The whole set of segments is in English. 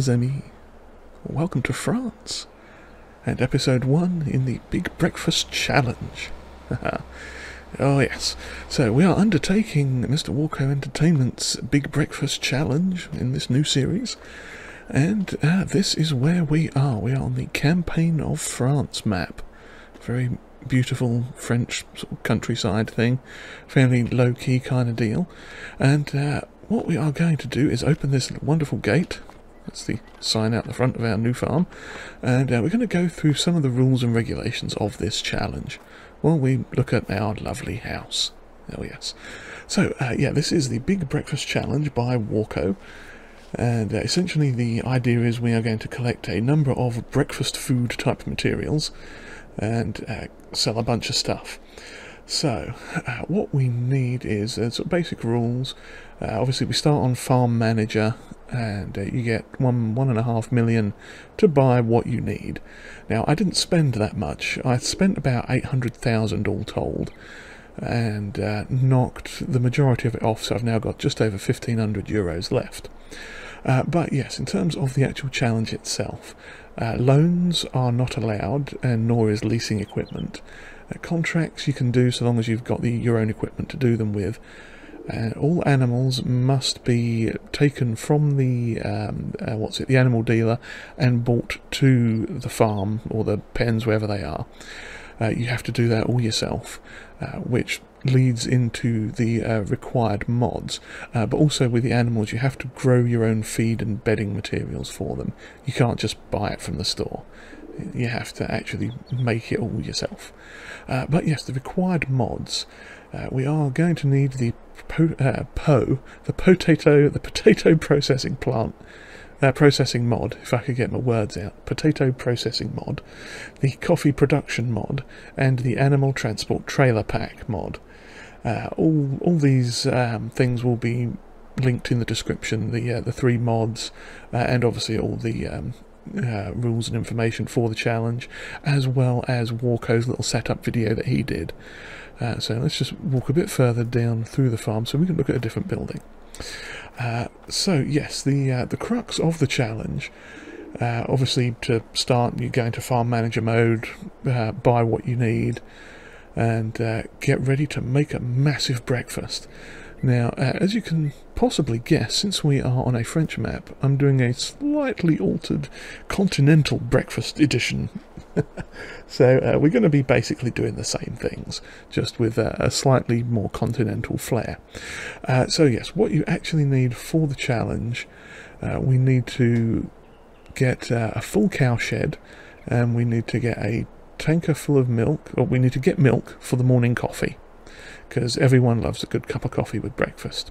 Mes amis. Welcome to France. And episode one in the Big Breakfast Challenge. oh, yes. So, we are undertaking Mr. Worco Entertainment's Big Breakfast Challenge in this new series. And uh, this is where we are. We are on the Campaign of France map. Very beautiful French sort of countryside thing. Fairly low key kind of deal. And uh, what we are going to do is open this wonderful gate. That's the sign out the front of our new farm. And uh, we're going to go through some of the rules and regulations of this challenge while we look at our lovely house. Oh, yes. So, uh, yeah, this is the Big Breakfast Challenge by Worco. And uh, essentially, the idea is we are going to collect a number of breakfast food type materials and uh, sell a bunch of stuff. So, uh, what we need is uh, sort of basic rules. Uh, obviously, we start on Farm Manager, and uh, you get one one and a half million to buy what you need. Now, I didn't spend that much. I spent about eight hundred thousand all told, and uh, knocked the majority of it off. So I've now got just over fifteen hundred euros left. Uh, but yes, in terms of the actual challenge itself, loans are not allowed, and nor is leasing equipment. Uh, contracts you can do so long as you've got the, your own equipment to do them with. Uh, all animals must be taken from the um, uh, what's it the animal dealer and brought to the farm or the pens wherever they are. Uh, you have to do that all yourself, uh, which leads into the uh, required mods. but also with the animals, you have to grow your own feed and bedding materials for them. You can't just buy it from the store you have to actually make it all yourself. Uh, but yes, the required mods. Uh, we are going to need the po, uh, po, the potato, the potato processing plant, uh, processing mod. If I could get my words out, potato processing mod, the coffee production mod, and the animal transport trailer pack mod. Uh, all all these um, things will be linked in the description. The uh, the three mods, and obviously all the um, uh, rules and information for the challenge, as well as Worco's little setup video that he did. Uh, so let's just walk a bit further down through the farm so we can look at a different building. Uh, so yes, the uh, the crux of the challenge. Uh, obviously, to start, you go into farm manager mode, uh, buy what you need, and get ready to make a massive breakfast. Now, uh, as you can possibly guess, since we are on a French map, I'm doing a slightly altered continental breakfast edition. so uh, we're going to be basically doing the same things, just with a slightly more continental flair. Uh, so yes, what you actually need for the challenge, uh, we need to get uh, a full cow shed, and we need to get a tanker full of milk, or we need to get milk for the morning coffee because everyone loves a good cup of coffee with breakfast.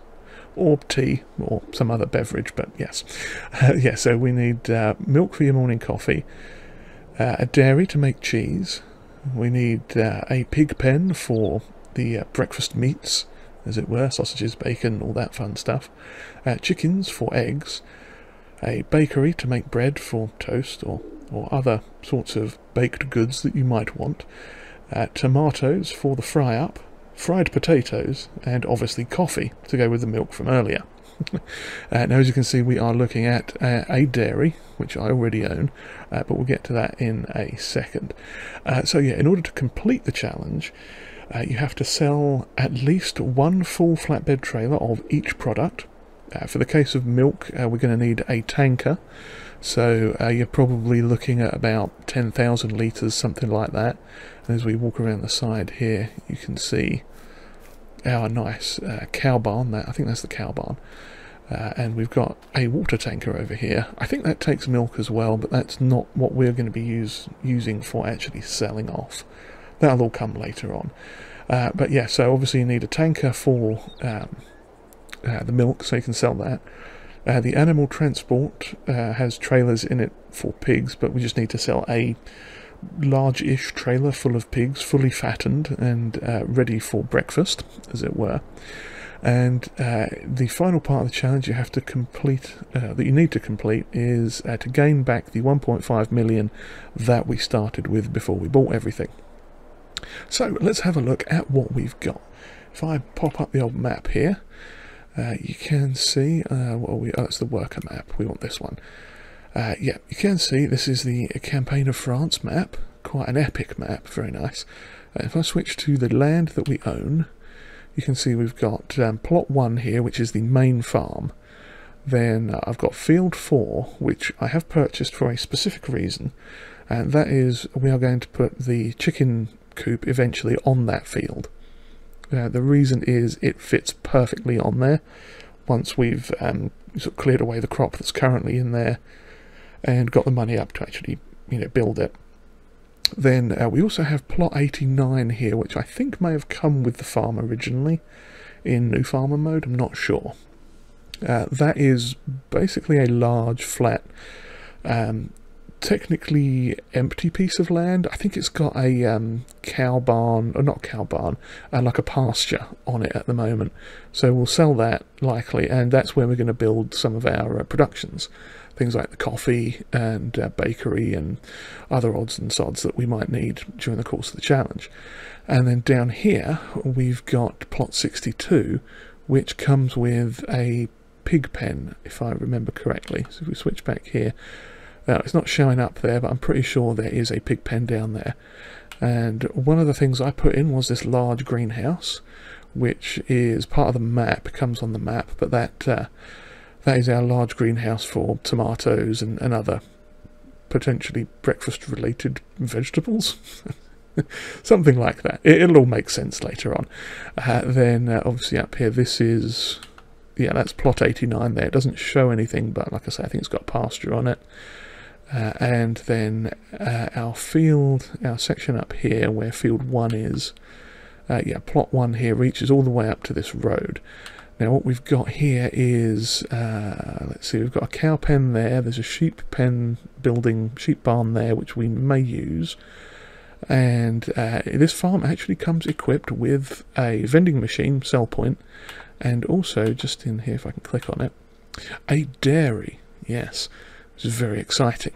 Or tea, or some other beverage, but yes. Uh, yeah, so we need uh, milk for your morning coffee, uh, a dairy to make cheese, we need uh, a pig pen for the uh, breakfast meats, as it were, sausages, bacon, all that fun stuff, uh, chickens for eggs, a bakery to make bread for toast or, or other sorts of baked goods that you might want, tomatoes for the fry up, fried potatoes, and obviously coffee to go with the milk from earlier. uh, now, as you can see, we are looking at uh, a dairy, which I already own, uh, but we'll get to that in a second. Uh, so, yeah, in order to complete the challenge, uh, you have to sell at least one full flatbed trailer of each product. Uh, for the case of milk, we're going to need a tanker. So you're probably looking at about 10,000 litres, something like that. And as we walk around the side here, you can see our nice uh, cow barn. That I think that's the cow barn. Uh, and we've got a water tanker over here. I think that takes milk as well, but that's not what we're going to be use, using for actually selling off. That'll all come later on. Uh, but yeah, so obviously you need a tanker for um, uh, the milk, so you can sell that. Uh, the animal transport uh, has trailers in it for pigs, but we just need to sell a large-ish trailer full of pigs, fully fattened and uh, ready for breakfast, as it were. And uh, the final part of the challenge you have to complete, uh, that you need to complete, is uh, to gain back the 1.5 million that we started with before we bought everything. So let's have a look at what we've got. If I pop up the old map here, Uh, you can see, uh, what we, oh, that's the worker map. We want this one. Uh, yeah, you can see this is the Campaign of France map. Quite an epic map, very nice. Uh, if I switch to the land that we own, you can see we've got um, plot 1 here, which is the main farm. Then uh, I've got field 4, which I have purchased for a specific reason, and that is we are going to put the chicken coop eventually on that field. Uh, the reason is it fits perfectly on there once we've um, sort of cleared away the crop that's currently in there and got the money up to actually you know build it. Then uh, we also have plot 89 here, which I think may have come with the farm originally in new farmer mode, I'm not sure. Uh, that is basically a large flat um, technically empty piece of land. I think it's got a um, cow barn, or not cow barn, uh, like a pasture on it at the moment. So we'll sell that likely, and that's where we're going to build some of our uh, productions. Things like the coffee and uh, bakery and other odds and sods that we might need during the course of the challenge. And then down here, we've got plot 62, which comes with a pig pen, if I remember correctly. So if we switch back here, now, it's not showing up there, but I'm pretty sure there is a pig pen down there. And one of the things I put in was this large greenhouse, which is part of the map, comes on the map, but that uh, that is our large greenhouse for tomatoes and, and other potentially breakfast-related vegetables. Something like that. It, will all make sense later on. Uh, then, uh, obviously up here, this is... Yeah, that's plot 89 there. It doesn't show anything, but like I say, I think it's got pasture on it. Uh, and then uh, our field, our section up here where field 1 is, uh, yeah, plot 1 here reaches all the way up to this road. Now what we've got here is, uh, let's see, we've got a cow pen there, there's a sheep pen building, sheep barn there which we may use. And uh, this farm actually comes equipped with a vending machine, sell point, and also, just in here if I can click on it, a dairy, yes which is very exciting.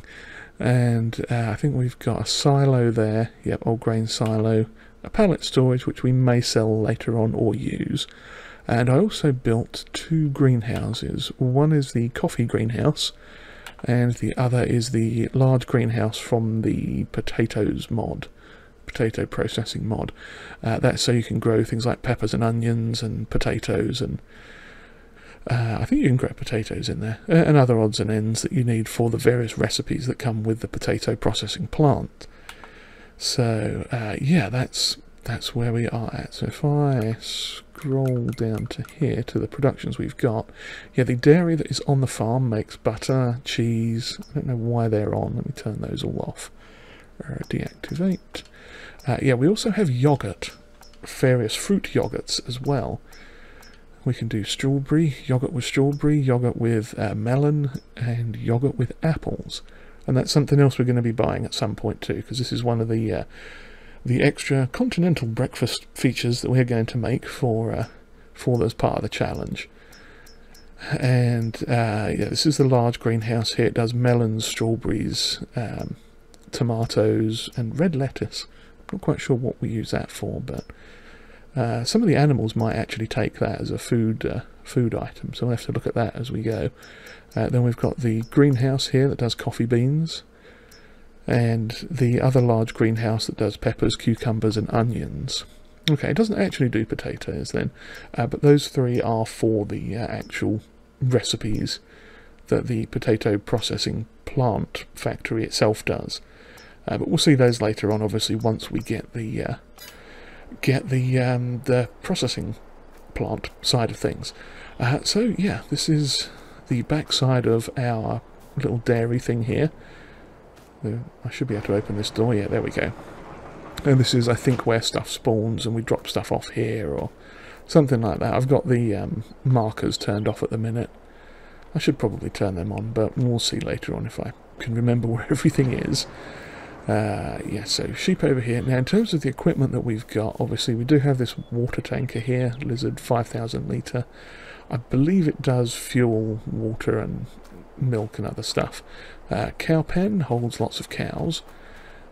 And uh, I think we've got a silo there, yep, old grain silo, a pallet storage which we may sell later on or use. And I also built two greenhouses. One is the coffee greenhouse, and the other is the large greenhouse from the potatoes mod, potato processing mod. Uh, that's so you can grow things like peppers and onions and potatoes and uh, I think you can grow potatoes in there, uh, and other odds and ends that you need for the various recipes that come with the potato processing plant. So uh, yeah, that's that's where we are at. So if I scroll down to here to the productions we've got, yeah, the dairy that is on the farm makes butter, cheese. I don't know why they're on. Let me turn those all off. Uh, deactivate. Uh, yeah, we also have yogurt, various fruit yogurts as well. We can do strawberry, yogurt with strawberry, yogurt with uh, melon, and yogurt with apples. And that's something else we're going to be buying at some point too, because this is one of the uh, the extra continental breakfast features that we're going to make for uh, for as part of the challenge. And uh, yeah, this is the large greenhouse here. It does melons, strawberries, um, tomatoes, and red lettuce. I'm not quite sure what we use that for, but uh, some of the animals might actually take that as a food uh, food item, so we'll have to look at that as we go. Uh, then we've got the greenhouse here that does coffee beans, and the other large greenhouse that does peppers, cucumbers, and onions. Okay, it doesn't actually do potatoes then, uh, but those three are for the uh, actual recipes that the potato processing plant factory itself does. Uh, but we'll see those later on, obviously, once we get the get the um, the processing plant side of things. Uh, so yeah, this is the backside of our little dairy thing here. I should be able to open this door. Yeah, there we go. And this is, I think, where stuff spawns and we drop stuff off here or something like that. I've got the um, markers turned off at the minute. I should probably turn them on, but we'll see later on if I can remember where everything is. Uh, yeah, so sheep over here. Now, in terms of the equipment that we've got, obviously we do have this water tanker here, Lizard 5000 litre. I believe it does fuel, water and milk and other stuff. Uh, cow pen holds lots of cows.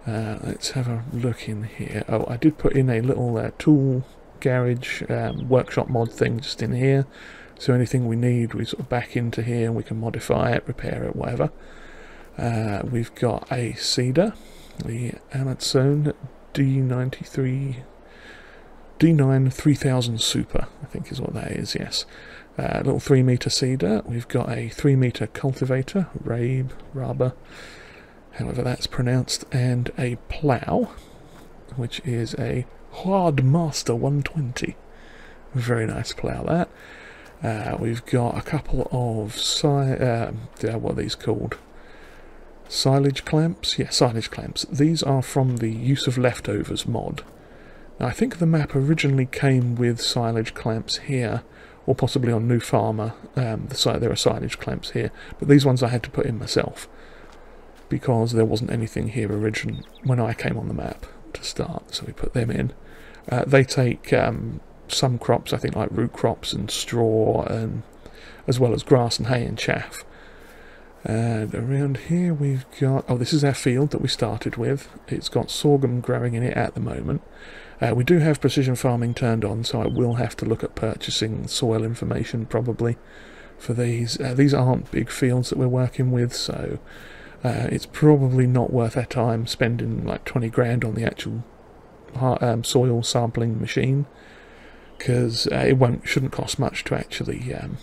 Uh, let's have a look in here. Oh, I did put in a little uh, tool garage um, workshop mod thing just in here. So anything we need, we sort of back into here and we can modify it, repair it, whatever. Uh, we've got a seeder, the Amazone D93, D9 3000 Super, I think is what that is, yes. Uh, little 3 metre seeder. We've got a 3 metre cultivator, Rabe, Raba, however that's pronounced, and a plough, which is a Hard Master 120. Very nice plough that. Uh, we've got a couple of si uh, what are these called? Silage clamps? Yeah, silage clamps. These are from the Use of Leftovers mod. Now, I think the map originally came with silage clamps here, or possibly on New Farmer. Um, the there are silage clamps here, but these ones I had to put in myself because there wasn't anything here origin when I came on the map to start, so we put them in. Uh, they take um, some crops, I think like root crops and straw, and as well as grass and hay and chaff. And around here we've got, oh this is our field that we started with. It's got sorghum growing in it at the moment. Uh, we do have precision farming turned on, so I will have to look at purchasing soil information probably for these. Uh, these aren't big fields that we're working with, so uh, it's probably not worth our time spending like 20 grand on the actual um, soil sampling machine because uh, it won't shouldn't cost much to actually um,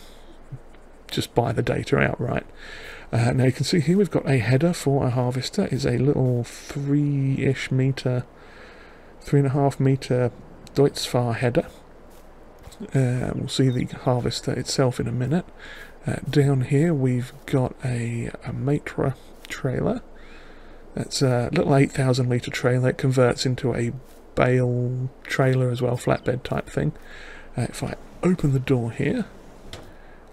just buy the data outright. Uh, now you can see here we've got a header for a harvester. It's a little three-ish meter, three and a half meter Deutz-Fahr header. Uh, we'll see the harvester itself in a minute. Uh, down here we've got a, a Matra trailer. That's a little 8,000 litre trailer. It converts into a bale trailer as well, flatbed type thing. Uh, if I open the door here,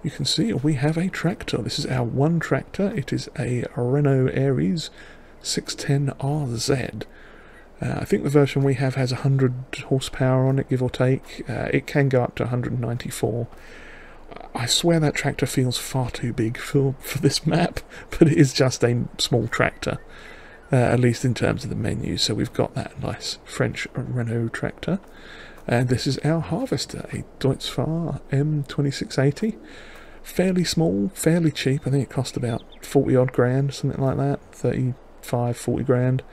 you can see we have a tractor. This is our one tractor. It is a Renault Ares 610RZ. Uh, I think the version we have has 100 horsepower on it, give or take. Uh, it can go up to 194. I swear that tractor feels far too big for, for this map, but it is just a small tractor uh, at least in terms of the menu. So we've got that nice French Renault tractor. And this is our harvester, a Deutz-Fahr M2680. Fairly small, fairly cheap. I think it cost about 40 odd grand, something like that. 35, 40 grand.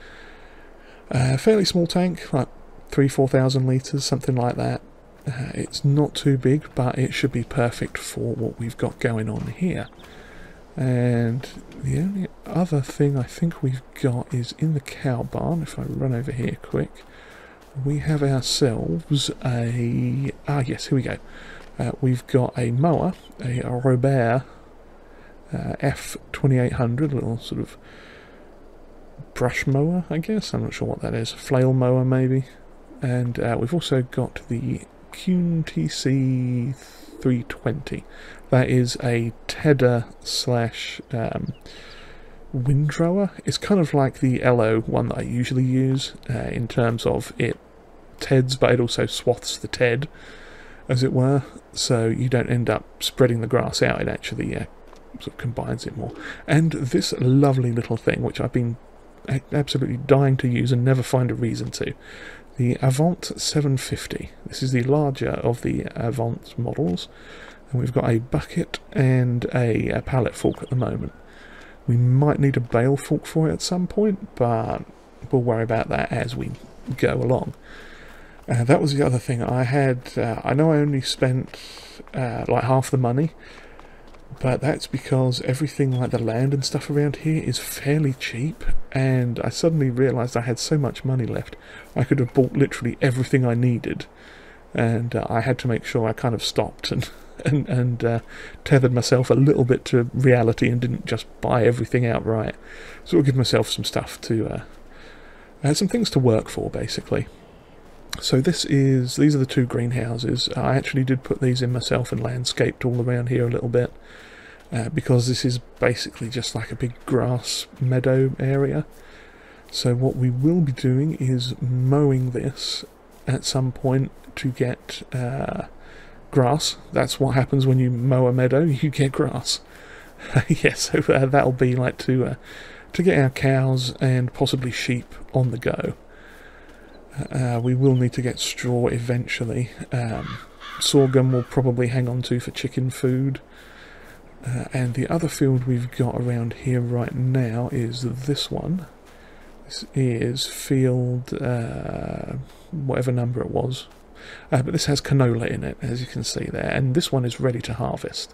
Uh, fairly small tank, like 3, 4,000 litres, something like that. Uh, it's not too big, but it should be perfect for what we've got going on here. And the only other thing I think we've got is in the cow barn, if I run over here quick, we have ourselves a... Ah, yes, here we go. Uh, we've got a mower, a, a Robert uh, F2800, a little sort of brush mower, I guess. I'm not sure what that is. Flail mower, maybe. And uh, we've also got the Kuhn TC 320. That is a tedder slash um, windrower. It's kind of like the LO one that I usually use uh, in terms of it teds, but it also swaths the ted, as it were, so you don't end up spreading the grass out. It actually uh, sort of combines it more. And this lovely little thing, which I've been absolutely dying to use and never find a reason to, the Avant 750. This is the larger of the Avant models, and we've got a bucket and a, a pallet fork at the moment. We might need a bale fork for it at some point, but we'll worry about that as we go along. Uh, that was the other thing. I had, uh, I know I only spent uh, like half the money but that's because everything like the land and stuff around here is fairly cheap and I suddenly realised I had so much money left I could have bought literally everything I needed and uh, I had to make sure I kind of stopped and and, and uh, tethered myself a little bit to reality and didn't just buy everything outright. Sort of give myself some stuff to, uh, uh, some things to work for basically. So this is, these are the two greenhouses. I actually did put these in myself and landscaped all around here a little bit uh, because this is basically just like a big grass meadow area. So what we will be doing is mowing this at some point to get uh, grass. That's what happens when you mow a meadow, you get grass. yeah, so uh, that'll be like to uh, to get our cows and possibly sheep on the go. Uh, we will need to get straw eventually. Um, sorghum we'll probably hang on to for chicken food. Uh, and the other field we've got around here right now is this one. This is field, uh, whatever number it was. Uh, but this has canola in it, as you can see there. And this one is ready to harvest.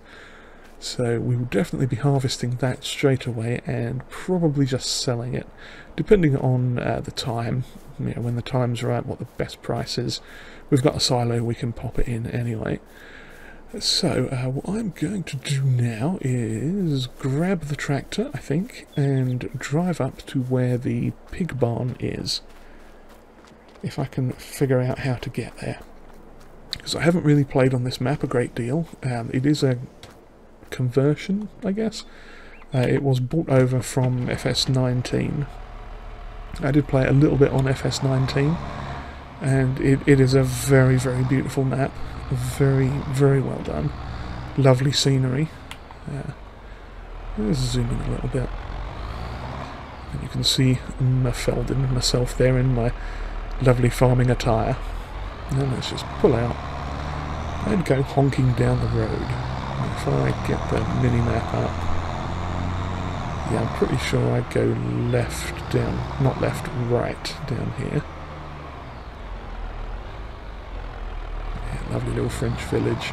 So we will definitely be harvesting that straight away and probably just selling it, depending on uh, the time, you know, when the time's right, what the best price is. We've got a silo, we can pop it in anyway. So uh, what I'm going to do now is grab the tractor, I think, and drive up to where the pig barn is. If I can figure out how to get there. Because I haven't really played on this map a great deal. Um, it is a conversion, I guess. Uh, it was bought over from FS19. I did play a little bit on FS19, and it, it is a very, very beautiful map. Very, very well done. Lovely scenery. Uh, let's zoom in a little bit. And you can see Feldynn, myself there in my lovely farming attire. And let's just pull out and go honking down the road. If I get the mini-map up, yeah, I'm pretty sure I go left down, not left, right down here. Yeah, lovely little French village.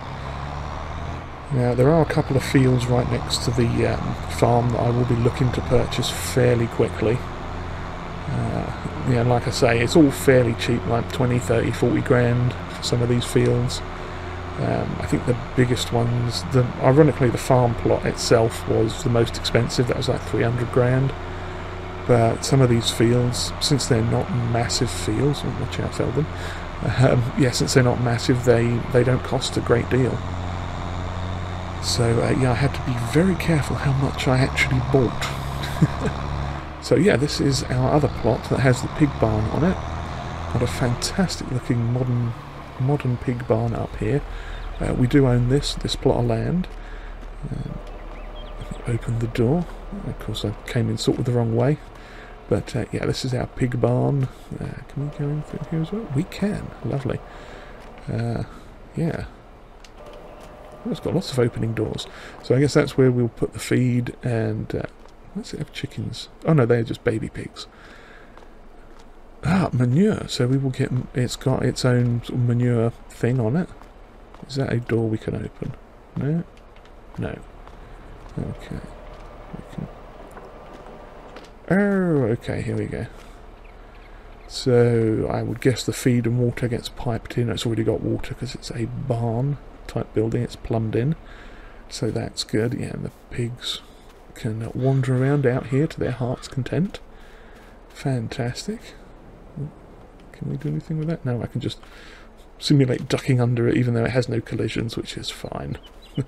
Now, there are a couple of fields right next to the um, farm that I will be looking to purchase fairly quickly. Uh, yeah, like I say, it's all fairly cheap, like 20, 30, 40 grand for some of these fields. Um, I think the biggest ones, the ironically, the farm plot itself was the most expensive. That was like 300 grand. But some of these fields, since they're not massive fields, watch out, Feldynn. Um, yeah, since they're not massive, they they don't cost a great deal. So uh, yeah, I had to be very careful how much I actually bought. so yeah, this is our other plot that has the pig barn on it. Got a fantastic looking modern modern pig barn up here. Uh, we do own this, this plot of land. Uh, open the door. Of course, I came in sort of the wrong way. But uh, yeah, this is our pig barn. Uh, can we go in through here as well? We can. Lovely. Uh, yeah. It's got lots of opening doors. So I guess that's where we'll put the feed and... Uh, let's have chickens? Oh no, they're just baby pigs. Ah, manure. So we will get... It's got its own sort of manure thing on it. Is that a door we can open? No? No. Okay. Can... Oh, okay, here we go. So I would guess the feed and water gets piped in. It's already got water because it's a barn type building. It's plumbed in. So that's good. Yeah, and the pigs can wander around out here to their heart's content. Fantastic. Can we do anything with that? No, I can just simulate ducking under it even though it has no collisions, which is fine.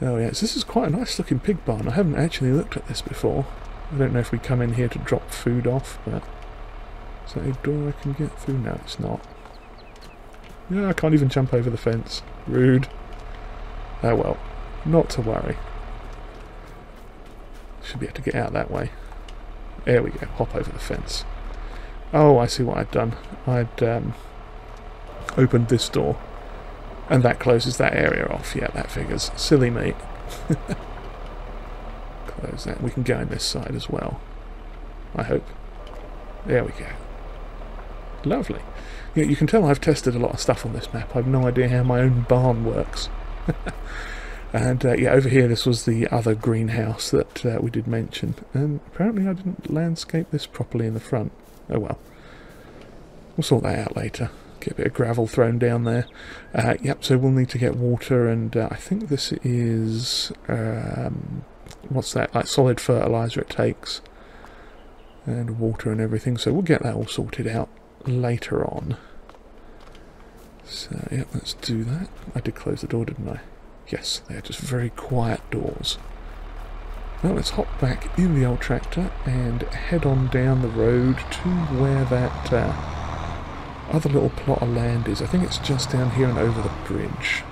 oh yes, this is quite a nice looking pig barn. I haven't actually looked at this before. I don't know if we come in here to drop food off, but... Is that a door I can get through? No, it's not. Yeah, I can't even jump over the fence. Rude. Oh well, not to worry. Should be able to get out that way. There we go, hop over the fence. Oh, I see what I'd done. I'd um, opened this door. And that closes that area off. Yeah, that figures. Silly me. Close that. We can go in this side as well. I hope. There we go. Lovely. Yeah, you can tell I've tested a lot of stuff on this map. I've no idea how my own barn works. and uh, yeah, over here this was the other greenhouse that uh, we did mention. And apparently I didn't landscape this properly in the front. Oh well. We'll sort that out later. Get a bit of gravel thrown down there. Uh, yep, so we'll need to get water, and uh, I think this is... Um, what's that? Like solid fertilizer it takes. And water and everything, so we'll get that all sorted out later on. So, yep, let's do that. I did close the door, didn't I? Yes, they're just very quiet doors. Now let's hop back in the old tractor and head on down the road to where that uh, other little plot of land is. I think it's just down here and over the bridge.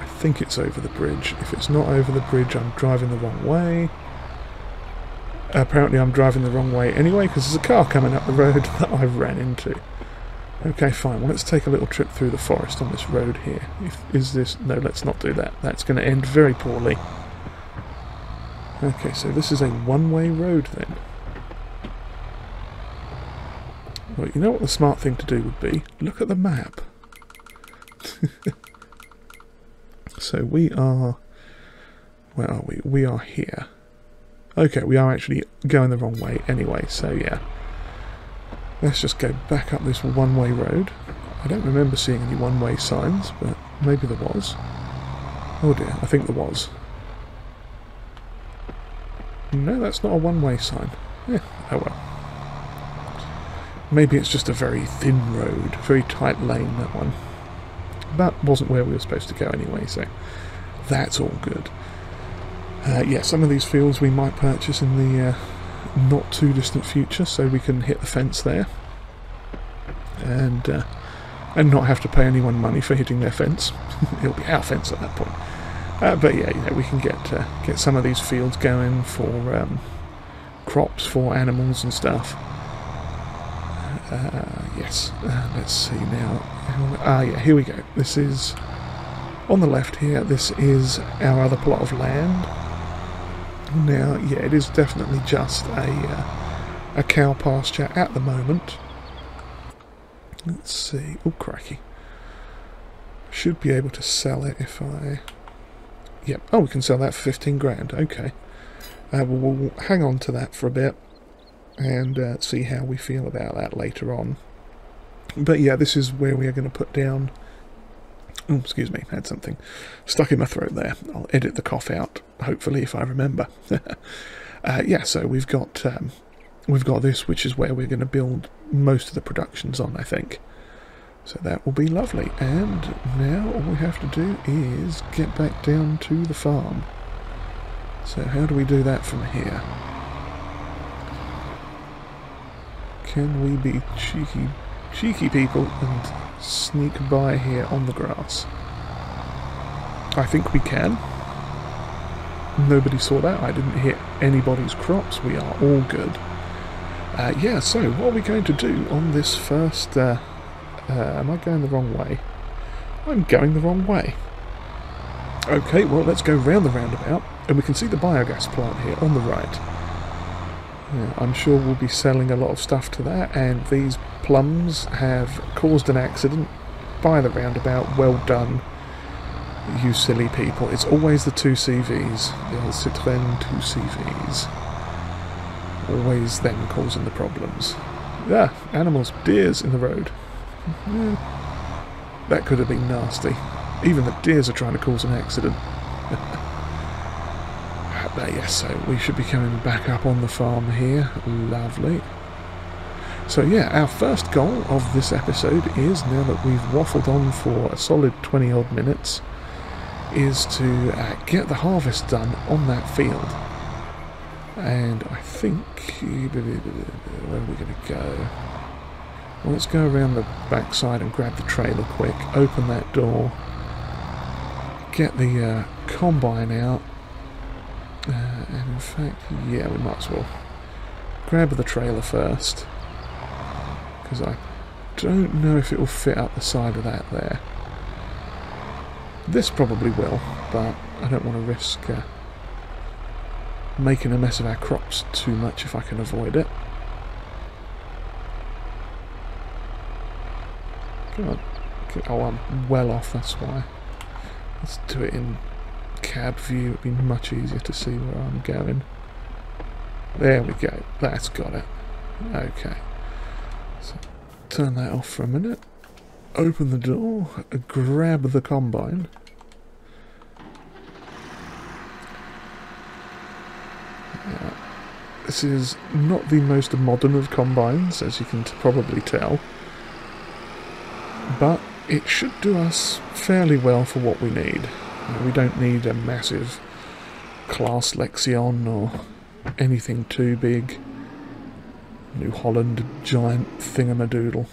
I think it's over the bridge. If it's not over the bridge, I'm driving the wrong way. apparently I'm driving the wrong way anyway because there's a car coming up the road that I ran into. Okay, fine. Well, let's take a little trip through the forest on this road here. If, is this... No, let's not do that. That's going to end very poorly. Okay, so this is a one-way road then. Well, you know what the smart thing to do would be? Look at the map. so we are... Where are we? We are here. Okay, we are actually going the wrong way anyway, so yeah. Let's just go back up this one-way road. I don't remember seeing any one-way signs, but maybe there was. Oh dear, I think there was. No, that's not a one-way sign. Yeah, oh well. Maybe it's just a very thin road, very tight lane, that one. That wasn't where we were supposed to go anyway, so that's all good. Uh, yeah, some of these fields we might purchase in the uh, not too distant future, so we can hit the fence there, and uh, and not have to pay anyone money for hitting their fence. It'll be our fence at that point. Uh, but yeah, you know, we can get uh, get some of these fields going for um, crops for animals and stuff. Uh, yes, let's see now. Ah, yeah, here we go. This is on the left here. This is our other plot of land now, yeah, it is definitely just a, uh, a cow pasture at the moment. Let's see. Oh, cracky. Should be able to sell it if I... Yep. Oh, we can sell that for 15 grand. Okay. Uh, we'll, we'll, hang on to that for a bit and uh, see how we feel about that later on. But yeah, this is where we are going to put down Oh, excuse me, I had something stuck in my throat there. I'll edit the cough out, hopefully, if I remember. uh, yeah, so we've got um, we've got this, which is where we're going to build most of the productions on, I think. So that will be lovely. And now all we have to do is get back down to the farm. So how do we do that from here? Can we be cheeky, cheeky people and sneak by here on the grass. I think we can. Nobody saw that. I didn't hit anybody's crops. We are all good. Uh, yeah, so what are we going to do on this first... Uh, uh, am I going the wrong way? I'm going the wrong way. Okay, well, let's go round the roundabout, and we can see the biogas plant here on the right. Yeah, I'm sure we'll be selling a lot of stuff to that, and these plums have caused an accident by the roundabout. Well done, you silly people. It's always the two CVs, the Citroën 2CVs. Always them causing the problems. Yeah, animals, deers in the road. Yeah, that could have been nasty. Even the deers are trying to cause an accident. But yes, so we should be coming back up on the farm here. Lovely. So yeah, our first goal of this episode is, now that we've waffled on for a solid 20 odd minutes, is to uh, get the harvest done on that field. And I think... Where are we going to go? Well, let's go around the backside and grab the trailer quick, open that door, get the uh, combine out, uh, in fact, yeah, we might as well grab the trailer first because I don't know if it will fit up the side of that there. This probably will, but I don't want to risk uh, making a mess of our crops too much if I can avoid it. Come on. Oh, I'm well off, that's why. Let's do it in cab view. It'd be much easier to see where I'm going. There we go. That's got it. Okay. So turn that off for a minute. Open the door, grab the combine. Yeah. This is not the most modern of combines, as you can probably tell. But it should do us fairly well for what we need. We don't need a massive CLAAS Lexion or anything too big. New Holland giant thingamadoodle.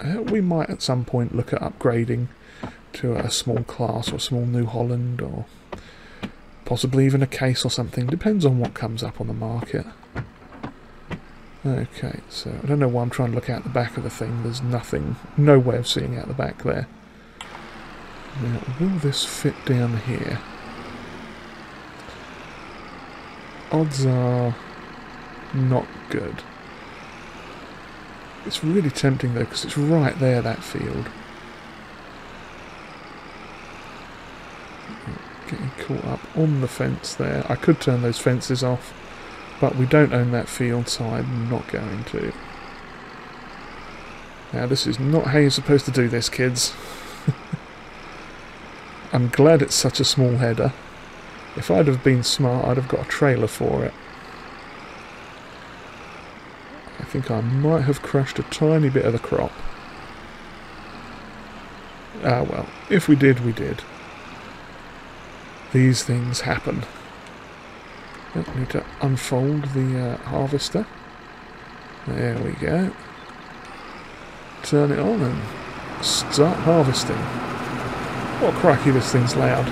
Uh, we might at some point look at upgrading to a small CLAAS or small New Holland or possibly even a case or something. Depends on what comes up on the market. Okay, so I don't know why I'm trying to look out the back of the thing. There's nothing, no way of seeing out the back there. Now, will this fit down here? Odds are not good. It's really tempting though, because it's right there, that field. Getting caught up on the fence there. I could turn those fences off. But we don't own that field, so I'm not going to. Now, this is not how you're supposed to do this, kids. I'm glad it's such a small header. If I'd have been smart, I'd have got a trailer for it. I think I might have crushed a tiny bit of the crop. Ah well, if we did, we did. These things happen. I need to unfold the uh, harvester. There we go. Turn it on and start harvesting. What cracky, this thing's loud.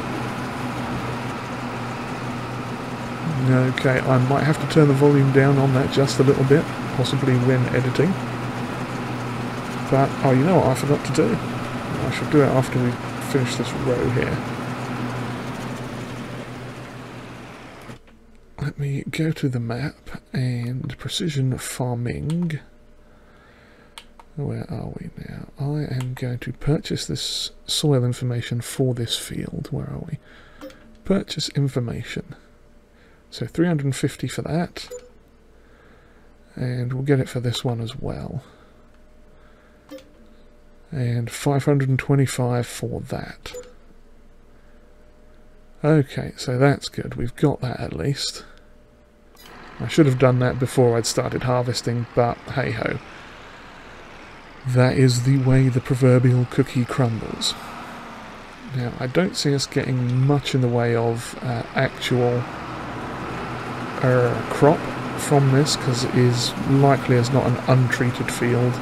Okay, I might have to turn the volume down on that just a little bit, possibly when editing. But, oh, you know what I forgot to do? I shall do it after we finish this row here. let me go to the map and precision farming. Where are we now? I am going to purchase this soil information for this field. Where are we? Purchase information. So 350 for that. And we'll get it for this one as well. And 525 for that. Okay, so that's good. We've got that at least. I should have done that before I'd started harvesting, but hey-ho. That is the way the proverbial cookie crumbles. Now, I don't see us getting much in the way of uh, actual uh, crop from this, because it is likely as not an untreated field.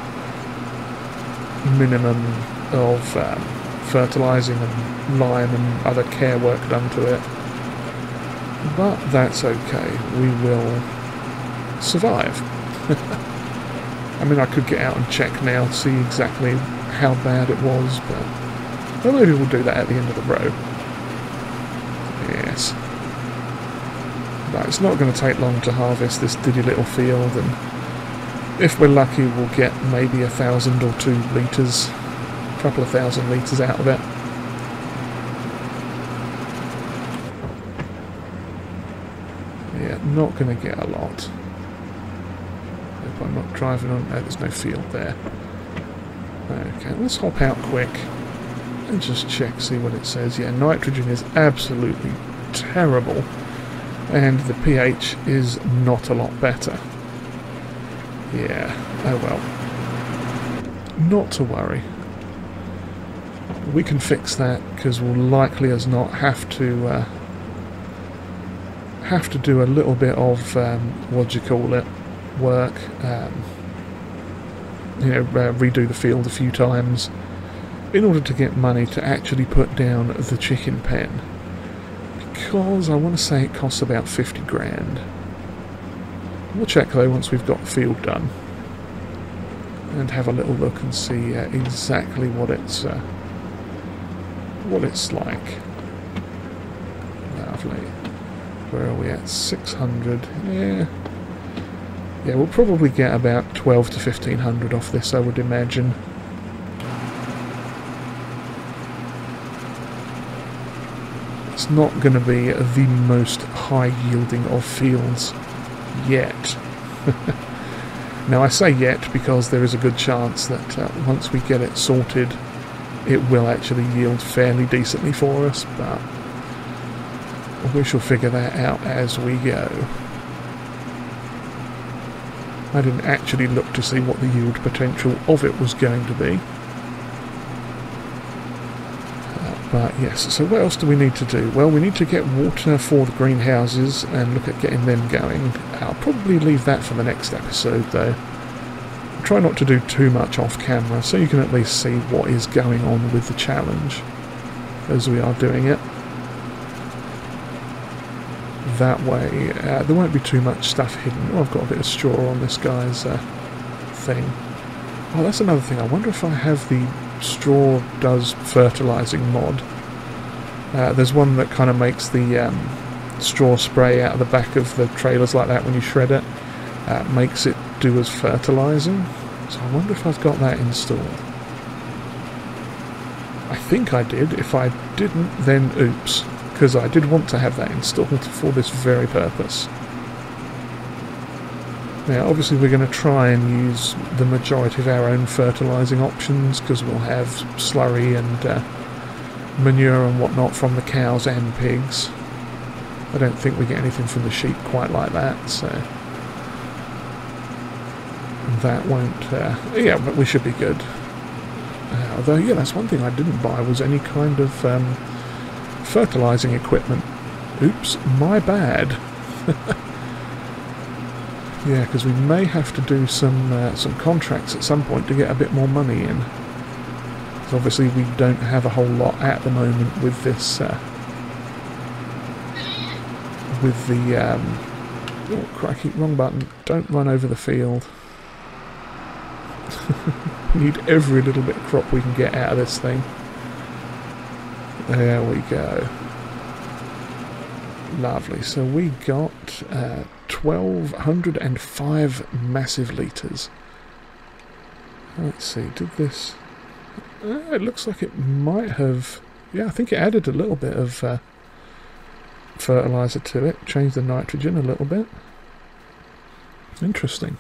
Minimum of um, fertilising and lime and other care work done to it. But that's okay. We will survive. I mean, I could get out and check now to see exactly how bad it was, but well, maybe we'll do that at the end of the row. Yes. But it's not going to take long to harvest this diddy little field, and if we're lucky, we'll get maybe a thousand or two litres, a couple of thousand litres out of it. Yeah, not going to get a lot. I'm not driving on... No, there's no field there. Okay, let's hop out quick and just check, see what it says. Yeah, nitrogen is absolutely terrible and the pH is not a lot better. Yeah, oh well. Not to worry. We can fix that because we'll likely as not have to uh, have to do a little bit of um, what do you call it work um, you know uh, redo the field a few times in order to get money to actually put down the chicken pen because I want to say it costs about 50 grand we'll check though once we've got the field done and have a little look and see uh, exactly what it's uh, what it's like lovely where are we at? 600. Yeah. Yeah, we'll probably get about 12 to 1500 off this, I would imagine. It's not going to be the most high yielding of fields yet. now I say yet because there is a good chance that uh, once we get it sorted it will actually yield fairly decently for us, but we shall figure that out as we go. I didn't actually look to see what the yield potential of it was going to be. Uh, but yes, so what else do we need to do? Well, we need to get water for the greenhouses and look at getting them going. I'll probably leave that for the next episode though. Try not to do too much off camera so you can at least see what is going on with the challenge as we are doing it. That way. Uh, there won't be too much stuff hidden. Oh, I've got a bit of straw on this guy's uh, thing. Oh, that's another thing. I wonder if I have the straw does fertilizing mod. Uh, there's one that kind of makes the um, straw spray out of the back of the trailers like that when you shred it. Uh, makes it do as fertilizing. So I wonder if I've got that installed. I think I did. If I didn't, then oops. Because I did want to have that installed for this very purpose. Now, obviously we're going to try and use the majority of our own fertilising options because we'll have slurry and uh, manure and whatnot from the cows and pigs. I don't think we get anything from the sheep quite like that, so that won't. Uh, yeah, but we should be good. Uh, although, yeah, that's one thing I didn't buy was any kind of um, fertilizing equipment. Oops, my bad. yeah, because we may have to do some uh, some contracts at some point to get a bit more money in. Because obviously we don't have a whole lot at the moment with this. Uh, with the um, oh crikey, wrong button. Don't run over the field. Need every little bit of crop we can get out of this thing. There we go. Lovely. So we got uh, 1205 massive litres. Let's see, did this... Uh, it looks like it might have... Yeah, I think it added a little bit of uh, fertiliser to it. Changed the nitrogen a little bit. Interesting.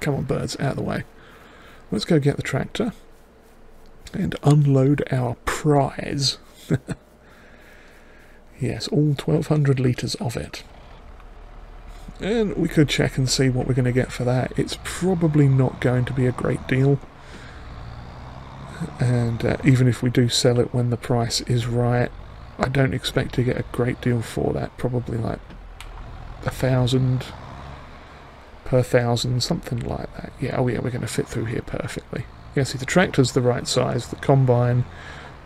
Come on, birds, out of the way. Let's go get the tractor and unload our prize. yes, all 1200 litres of it. And we could check and see what we're going to get for that. It's probably not going to be a great deal. And uh, even if we do sell it when the price is right, I don't expect to get a great deal for that. Probably like a thousand, per thousand, something like that. Yeah, oh yeah, we're going to fit through here perfectly. Yeah, see, the tractor's the right size. The combine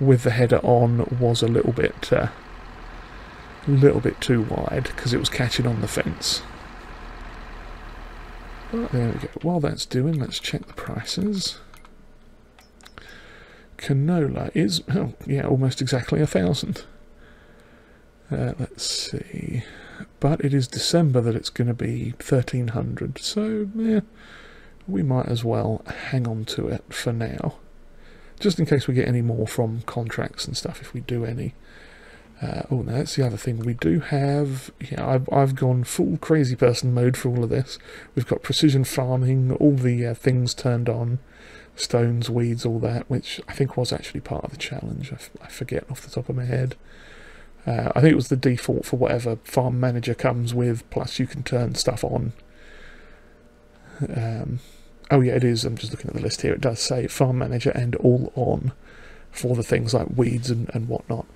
with the header on was a little bit, a uh, little bit too wide because it was catching on the fence. But there we go. While that's doing, let's check the prices. Canola is, oh, yeah, almost exactly a thousand. Uh, let's see but it is December that it's going to be 1300 so yeah we might as well hang on to it for now just in case we get any more from contracts and stuff if we do any. Uh, oh no that's the other thing. We do have yeah I've, I've gone full crazy person mode for all of this. We've got precision farming all the uh, things turned on stones weeds all that which I think was actually part of the challenge. I forget off the top of my head. Uh, I think it was the default for whatever farm manager comes with, plus you can turn stuff on. Um, oh yeah, it is. I'm just looking at the list here. It does say farm manager and all on for the things like weeds and, and whatnot.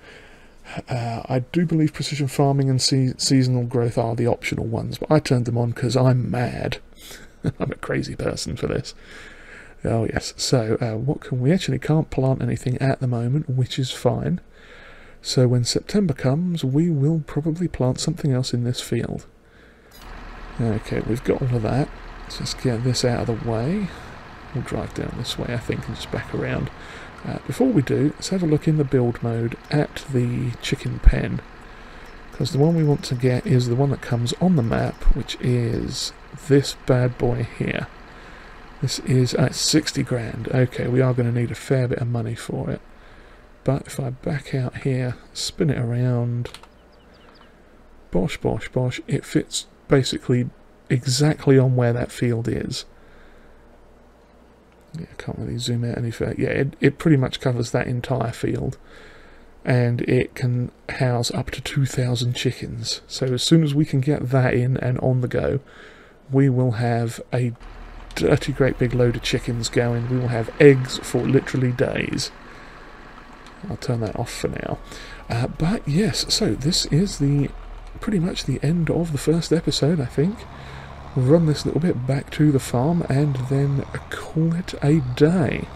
Uh, I do believe precision farming and se seasonal growth are the optional ones, but I turned them on because I'm mad. I'm a crazy person for this. Oh yes, so uh, what can we actually can't plant anything at the moment, which is fine. So when September comes, we will probably plant something else in this field. Okay, we've got all of that. Let's just get this out of the way. We'll drive down this way, I think, and just back around. Uh, before we do, let's have a look in the build mode at the chicken pen. Because the one we want to get is the one that comes on the map, which is this bad boy here. This is at 60 grand. Okay, we are going to need a fair bit of money for it. But if I back out here, spin it around, bosh, bosh, bosh, it fits basically exactly on where that field is. Yeah, I can't really zoom out any further. Yeah, it, it pretty much covers that entire field. And it can house up to 2,000 chickens. So as soon as we can get that in and on the go, we will have a dirty great big load of chickens going. We will have eggs for literally days. I'll turn that off for now. Uh, but yes, so this is the pretty much the end of the first episode, I think. Run this little bit back to the farm and then call it a day.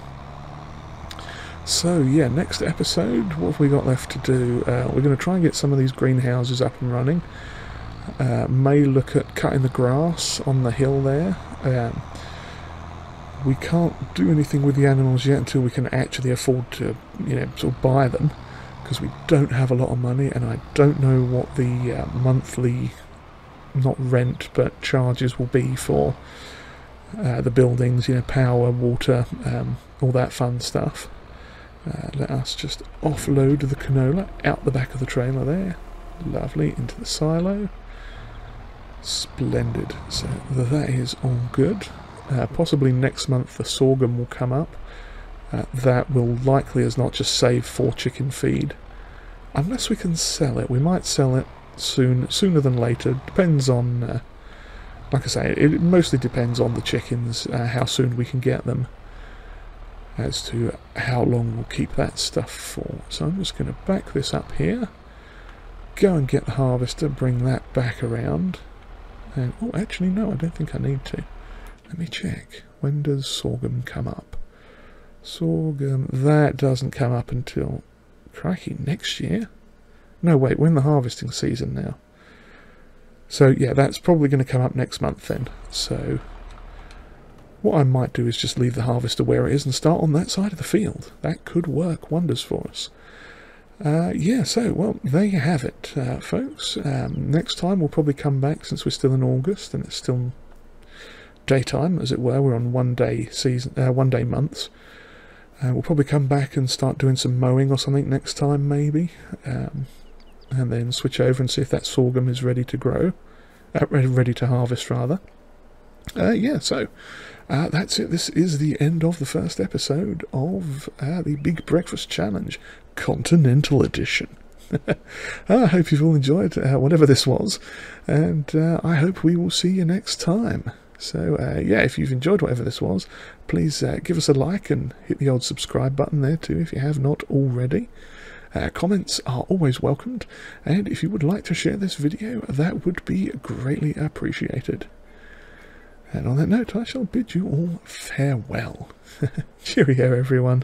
So yeah, next episode, what have we got left to do? Uh, we're going to try and get some of these greenhouses up and running. Uh, may look at cutting the grass on the hill there. Um, we can't do anything with the animals yet until we can actually afford to, you know, sort of buy them because we don't have a lot of money and I don't know what the uh, monthly, not rent, but charges will be for uh, the buildings, you know, power, water, um, all that fun stuff. Uh, let us just offload the canola out the back of the trailer there. Lovely, into the silo. Splendid. So that is all good. Uh, possibly next month the sorghum will come up. Uh, that will likely as not just save for chicken feed. Unless we can sell it. We might sell it soon, sooner than later. Depends on, uh, like I say, it mostly depends on the chickens, uh, how soon we can get them, as to how long we'll keep that stuff for. So I'm just going to back this up here, go and get the harvester, bring that back around. And, oh, actually, no, I don't think I need to. Let me check. When does sorghum come up? Sorghum, that doesn't come up until, crikey, next year? No, wait, we're in the harvesting season now. So, yeah, that's probably going to come up next month then. So, what I might do is just leave the harvester where it is and start on that side of the field. That could work wonders for us. Uh, yeah, so, well, there you have it, uh, folks. Um, next time we'll probably come back since we're still in August and it's still daytime, as it were. We're on one day season, uh, one day months. Uh, we'll probably come back and start doing some mowing or something next time, maybe, um, and then switch over and see if that sorghum is ready to grow, uh, ready to harvest rather. Uh, yeah, so uh, that's it. This is the end of the first episode of uh, the Big Breakfast Challenge Continental Edition. I hope you've all enjoyed uh, whatever this was, and I hope we will see you next time. So, uh, yeah, if you've enjoyed whatever this was, please uh, give us a like and hit the old subscribe button there too if you have not already. Uh, comments are always welcomed, and if you would like to share this video, that would be greatly appreciated. And on that note, I shall bid you all farewell. Cheerio, everyone.